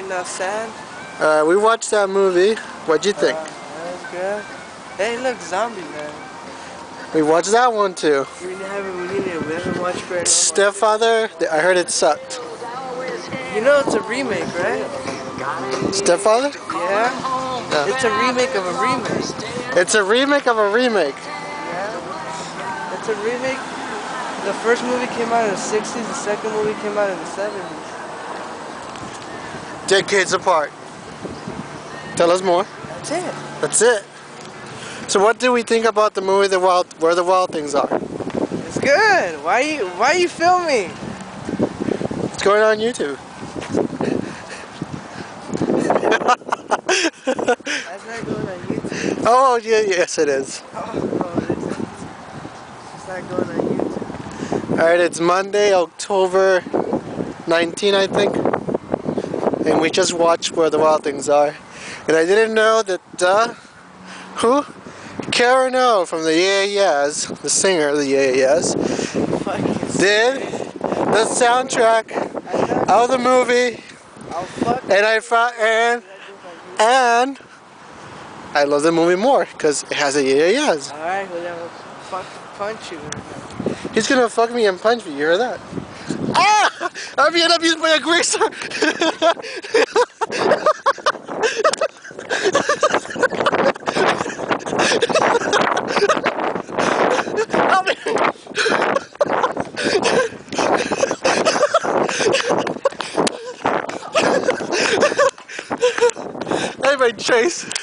fucking uh, sand. Uh, we watched that movie. What'd you think? Uh, that was good. Hey, look, zombie man. we watched that one too. We haven't, we to, we haven't watched Paranormal. Stepfather, I heard it sucked. You know it's a remake, right? Stepfather? Yeah. Yeah. It's a remake of a remake. It's a remake of a remake. Yeah. It's a remake. The first movie came out in the 60s. The second movie came out in the 70s. Decades apart. Tell us more. That's it. That's it. So what do we think about the movie The Wild Where the Wild Things Are? It's good. Why you Why you filming? It's going on YouTube. That's not going on YouTube. Oh yeah, yes it is. Oh, oh no, it's not going on YouTube. Alright, it's Monday, October 19 I think. And we just watched Where the Wild Things Are. And I didn't know that uh who? Karen O from the Yeah Yeahs, the singer of the Yeah Yeahs, did the soundtrack of the movie and I found and and I love the movie more because it has a Yeah Yeahs. Alright, well then we'll fuck punch you. He's gonna fuck me and punch me, you hear that? Ah! I'm being abused by a my Chase.